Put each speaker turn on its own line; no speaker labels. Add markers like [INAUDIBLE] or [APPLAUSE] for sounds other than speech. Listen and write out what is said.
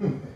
Hmm. [LAUGHS]